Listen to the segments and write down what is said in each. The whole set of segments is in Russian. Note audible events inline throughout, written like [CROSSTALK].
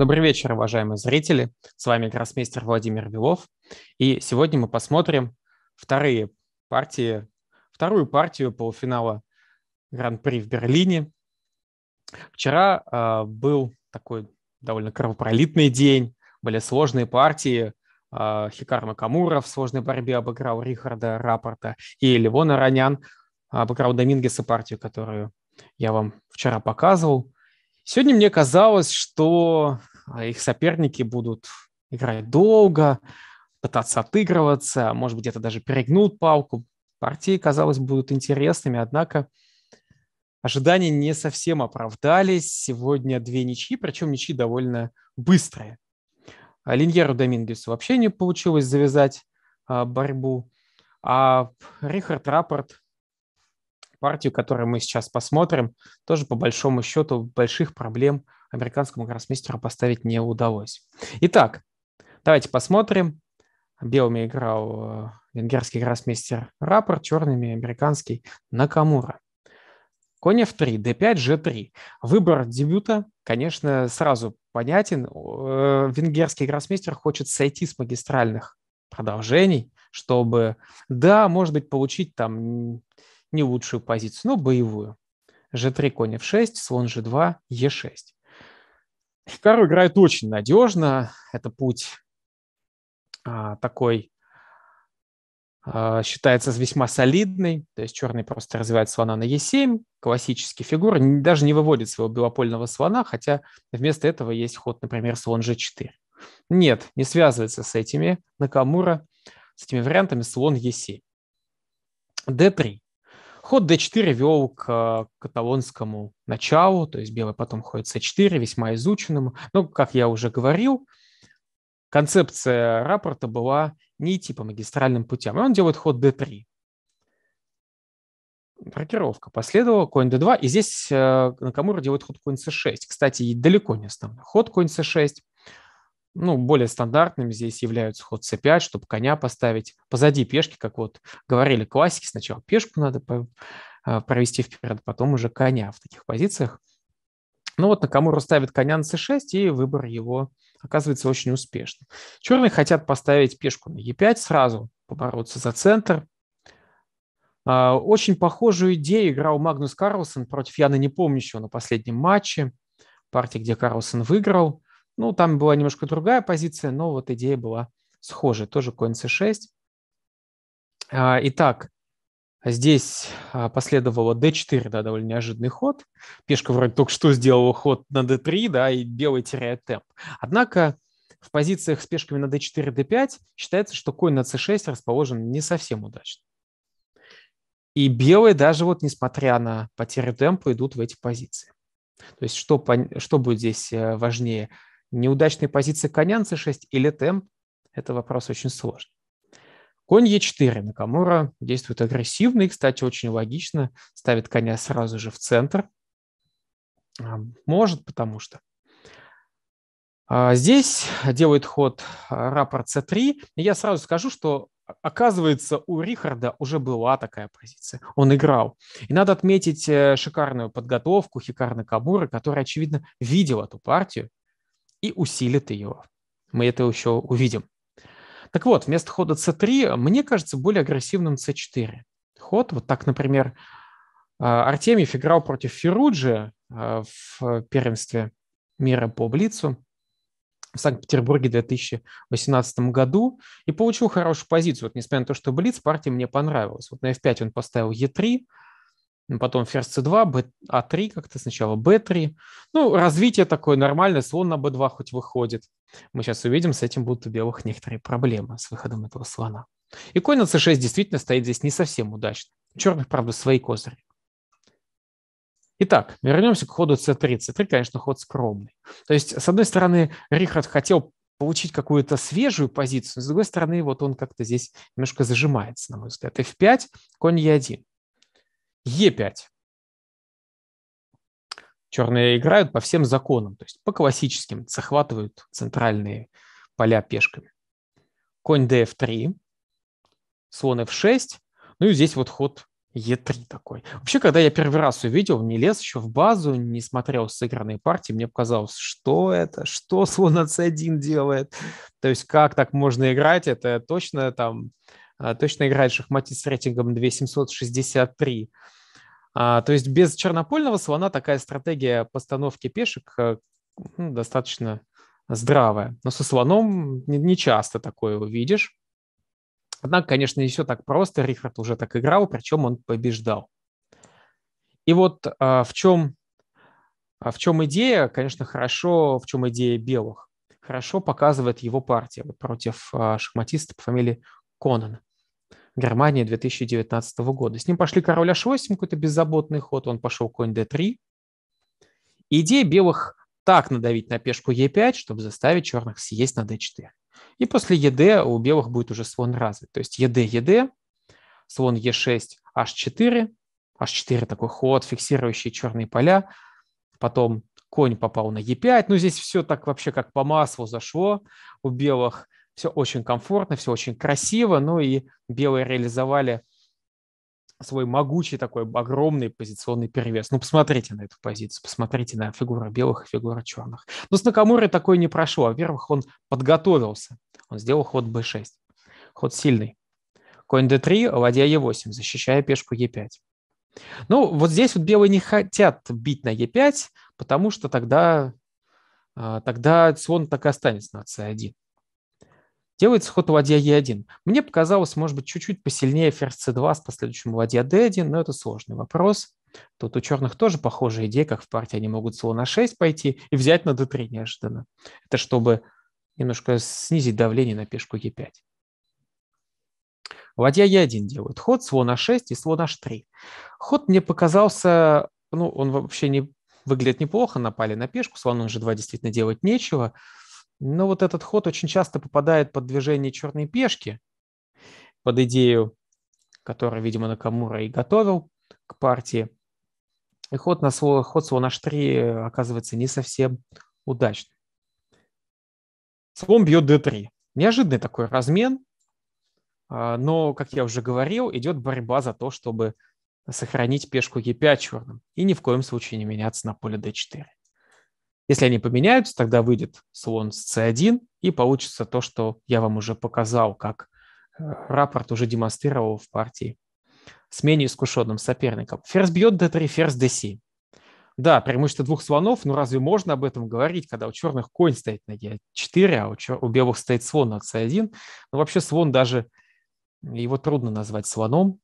Добрый вечер, уважаемые зрители. С вами гроссмейстер Владимир Белов. И сегодня мы посмотрим вторые партии, вторую партию полуфинала Гран-при в Берлине. Вчера э, был такой довольно кровопролитный день, были сложные партии. Э, Хикар Накамура в сложной борьбе обыграл Рихарда Рапорта, и Левон Аронян обыграл Домингеса партию, которую я вам вчера показывал. Сегодня мне казалось, что их соперники будут играть долго, пытаться отыгрываться, может быть, где-то даже перегнут палку. Партии, казалось, будут интересными, однако ожидания не совсем оправдались. Сегодня две ничьи, причем ничьи довольно быстрые. А Линьеру Домингесу вообще не получилось завязать а, борьбу, а Рихард Рапорт партию, которую мы сейчас посмотрим, тоже по большому счету больших проблем американскому гроссмейстеру поставить не удалось. Итак, давайте посмотрим. Белыми играл э, венгерский гроссмейстер Рапор, черными американский Накамура. Конь f3, d5, g3. Выбор дебюта, конечно, сразу понятен. Э, венгерский гроссмейстер хочет сойти с магистральных продолжений, чтобы, да, может быть, получить там не лучшую позицию, но боевую. G3, конь F6, слон G2, E6. Хикару играет очень надежно. Это путь а, такой, а, считается весьма солидный. То есть черный просто развивает слона на E7, классический фигура, даже не выводит своего белопольного слона, хотя вместо этого есть ход, например, слон G4. Нет, не связывается с этими Накамура, с этими вариантами слон E7. D3. Ход d4 вел к каталонскому началу, то есть белый потом ходит c4, весьма изученному. Но, как я уже говорил, концепция рапорта была не идти по магистральным путям. И он делает ход d3. Рокировка последовала, конь d2, и здесь э, Накамура делает ход конь c6. Кстати, далеко не основной ход конь c6 ну, более стандартными здесь являются ход c5, чтобы коня поставить позади пешки, как вот говорили классики, сначала пешку надо а, провести вперед, потом уже коня в таких позициях. Ну вот Накамура ставит коня на c6, и выбор его оказывается очень успешным. Черные хотят поставить пешку на e5 сразу, побороться за центр. А, очень похожую идею играл Магнус Карлсон против Яна Непомнящего на последнем матче, партии, где Карлсон выиграл. Ну, там была немножко другая позиция, но вот идея была схожая. Тоже конь c6. А, итак, здесь а, последовало d4, да, довольно неожиданный ход. Пешка вроде только что сделала ход на d3, да, и белый теряет темп. Однако в позициях с пешками на d4, d5 считается, что конь на c6 расположен не совсем удачно. И белые даже вот, несмотря на потерю темпа, идут в эти позиции. То есть что, что будет здесь э, важнее – Неудачные позиции коня на c6 или темп – это вопрос очень сложный. Конь e4. Накамура действует агрессивно и, кстати, очень логично. Ставит коня сразу же в центр. А, может, потому что. А, здесь делает ход а, рапорт c3. И я сразу скажу, что оказывается, у Рихарда уже была такая позиция. Он играл. И надо отметить э, шикарную подготовку Хикарна Кабуры, который, очевидно, видел эту партию и усилит ее. Мы это еще увидим. Так вот, вместо хода c3 мне кажется более агрессивным c4. Ход, вот так, например, а, Артемьев играл против Феруджи а, в первенстве мира по Блицу в Санкт-Петербурге в 2018 году и получил хорошую позицию. Вот несмотря на то, что Блиц партия мне понравилась. Вот на f5 он поставил e3, потом ферзь c2, а3 как-то сначала, b3. Ну, развитие такое нормальное, слон на b2 хоть выходит. Мы сейчас увидим, с этим будут у белых некоторые проблемы с выходом этого слона. И конь на c6 действительно стоит здесь не совсем удачно. У черных, правда, свои козыри. Итак, вернемся к ходу c3. c3, конечно, ход скромный. То есть, с одной стороны, Рихард хотел получить какую-то свежую позицию, с другой стороны, вот он как-то здесь немножко зажимается, на мой взгляд. f5, конь e1. Е5. Черные играют по всем законам, то есть по классическим, захватывают центральные поля пешками. Конь df3, слон f6, ну и здесь вот ход Е3 такой. Вообще, когда я первый раз увидел, не лез еще в базу, не смотрел сыгранные партии, мне показалось, что это, что [LAUGHS] слон c1 делает. То есть как так можно играть, это точно там, точно играет шахматист с рейтингом 2763. А, то есть без чернопольного слона такая стратегия постановки пешек э, ну, достаточно здравая. Но со слоном не, не часто такое увидишь. Однако, конечно, не все так просто. Рихард уже так играл, причем он побеждал. И вот а, в чем, а в чем идея, конечно, хорошо, в чем идея белых. Хорошо показывает его партия вот против а, шахматиста по фамилии Конан. Германия 2019 года. С ним пошли король h8, какой-то беззаботный ход, он пошел конь d3. Идея белых так надавить на пешку e5, чтобы заставить черных съесть на d4. И после ЕД у белых будет уже слон развит. То есть ЕД, ЕД, слон Е6, H4, H4 такой ход, фиксирующий черные поля. Потом конь попал на Е5. Ну, здесь все так вообще как по маслу зашло у белых. Все очень комфортно, все очень красиво. Ну и белые реализовали свой могучий такой огромный позиционный перевес. Ну, посмотрите на эту позицию, посмотрите на фигуру белых и фигуру черных. Но с Накамурой такое не прошло. Во-первых, он подготовился. Он сделал ход b6. Ход сильный. Конь d3, ладья e8, защищая пешку e5. Ну, вот здесь вот белые не хотят бить на e5, потому что тогда, а, тогда слон так и останется на c1. Делается ход ладья Е1. Мне показалось, может быть, чуть-чуть посильнее ферзь С2 с последующим ладья D1, но это сложный вопрос. Тут у черных тоже похожая идея, как в партии они могут слон на 6 пойти и взять на d3 неожиданно. Это чтобы немножко снизить давление на пешку Е5. Ладья Е1 делают ход, слон А6 и слон H3. Ход мне показался, ну, он вообще не выглядит неплохо, напали на пешку, слон G2 действительно делать нечего. Но вот этот ход очень часто попадает под движение черной пешки, под идею, которую, видимо, Накамура и готовил к партии. И ход, на свой, ход слон h3 оказывается не совсем удачным. Слон бьет d3. Неожиданный такой размен, а, но, как я уже говорил, идет борьба за то, чтобы сохранить пешку e5 черным и ни в коем случае не меняться на поле d4. Если они поменяются, тогда выйдет слон с c1, и получится то, что я вам уже показал, как э, рапорт уже демонстрировал в партии с менее искушенным соперником. Ферзь бьет d3, ферзь d7. Да, преимущество двух слонов, но разве можно об этом говорить, когда у черных конь стоит на e4, а у, чер... у белых стоит слон на c1? Ну, вообще слон даже, его трудно назвать слоном.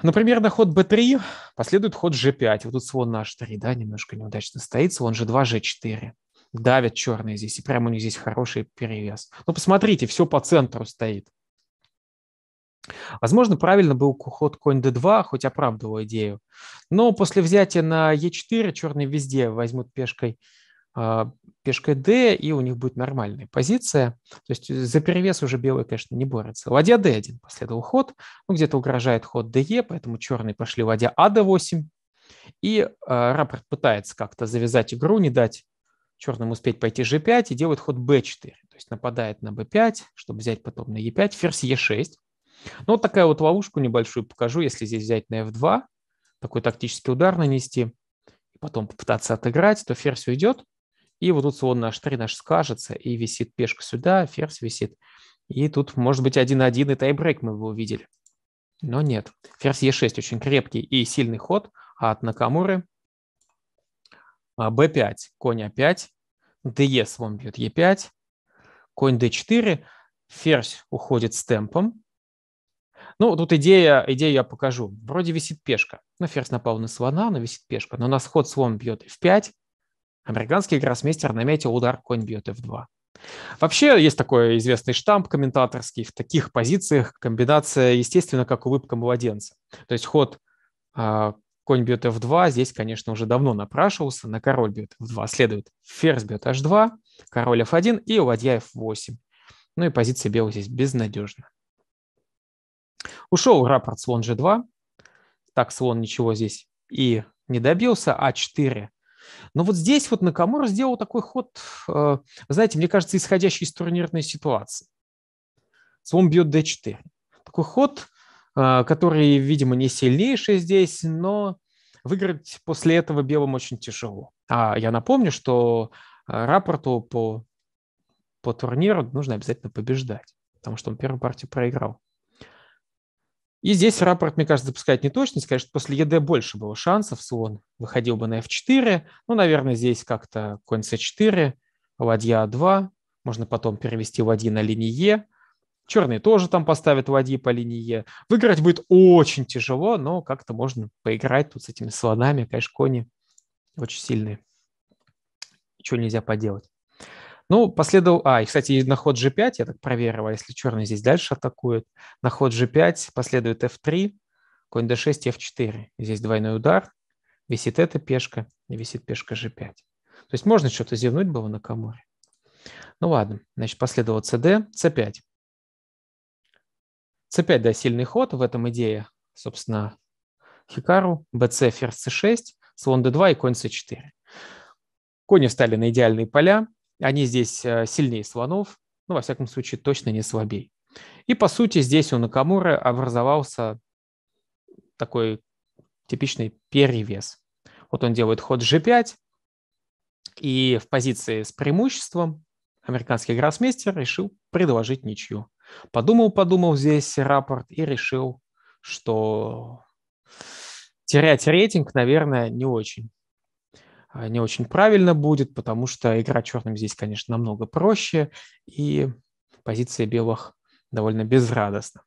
Например, на ход b3 последует ход g5. Вот тут слон на h3, да, немножко неудачно стоит. Слон g2, g4. Давят черные здесь, и прямо у них здесь хороший перевес. Ну, посмотрите, все по центру стоит. Возможно, правильно был ход конь d2, хоть оправдывал идею. Но после взятия на e4 черные везде возьмут пешкой пешкой d, и у них будет нормальная позиция. То есть за перевес уже белый, конечно, не борется. Ладья d1 последовал ход, ну, где-то угрожает ход de, поэтому черные пошли ладья а d8. И э, рапорт пытается как-то завязать игру, не дать черным успеть пойти g5 и делает ход b4. То есть нападает на b5, чтобы взять потом на e5, ферзь e6. Ну, вот такая вот ловушку небольшую покажу, если здесь взять на f2, такой тактический удар нанести, и потом попытаться отыграть, то ферзь уйдет, и вот тут слон на h3 наш скажется, и висит пешка сюда, ферзь висит. И тут может быть 1-1 и тайбрейк мы его увидели. Но нет. Ферзь e6 очень крепкий и сильный ход, а от Накамуры b5, конь a5, de слон бьет e5, конь d4, ферзь уходит с темпом. Ну, тут идея, идею я покажу. Вроде висит пешка. Ну, ферзь напал на слона, но висит пешка. Но у нас ход слон бьет f5, Американский гроссмейстер наметил удар конь бьет f2. Вообще есть такой известный штамп комментаторский. В таких позициях комбинация, естественно, как улыбка младенца. То есть ход э, конь бьет f2 здесь, конечно, уже давно напрашивался. На король бьет f2 следует ферзь бьет h2, король f1 и ладья f8. Ну и позиция белых здесь безнадежна. Ушел рапорт слон g2. Так слон ничего здесь и не добился. а4 но вот здесь вот Накамура сделал такой ход, э, знаете, мне кажется, исходящий из турнирной ситуации. Слон бьет d4. Такой ход, а, который, видимо, не сильнейший здесь, но выиграть после этого белым очень тяжело. А я напомню, что а, рапорту по, по турниру нужно обязательно побеждать, потому что он первую партию проиграл. И здесь рапорт, мне кажется, запускает неточность. Конечно, после ЕД больше было шансов. Слон выходил бы на F4. Ну, наверное, здесь как-то конь C4, ладья А2. Можно потом перевести ладьи на линии Е. Черные тоже там поставят ладьи по линии Е. Выиграть будет очень тяжело, но как-то можно поиграть тут с этими слонами. Конечно, кони очень сильные. Ничего нельзя поделать. Ну, последовал... А, и, кстати, на ход g5, я так проверил, а если черный здесь дальше атакует, на ход g5 последует f3, конь d6 f4. Здесь двойной удар, висит эта пешка, и висит пешка g5. То есть можно что-то зевнуть было на каморе. Ну ладно, значит, последовал cd, c5. c5, да, сильный ход, в этом идея, собственно, Хикару, bc, ферзь c6, слон d2 и конь c4. Кони встали на идеальные поля, они здесь э, сильнее слонов, ну, во всяком случае, точно не слабее. И, по сути, здесь у Накамуры образовался такой типичный перевес. Вот он делает ход g5, и в позиции с преимуществом американский гроссмейстер решил предложить ничью. Подумал-подумал здесь рапорт и решил, что терять рейтинг, наверное, не очень. А, не очень правильно будет, потому что игра черным здесь, конечно, намного проще, и позиция белых довольно безрадостна.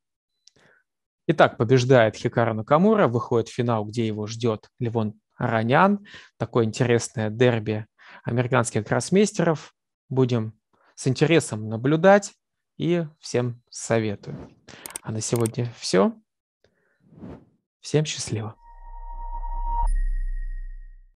Итак, побеждает Хикара Накамура, выходит в финал, где его ждет Левон Ранян. Такое интересное дерби американских гроссмейстеров. Будем с интересом наблюдать и всем советую. А на сегодня все. Всем счастливо.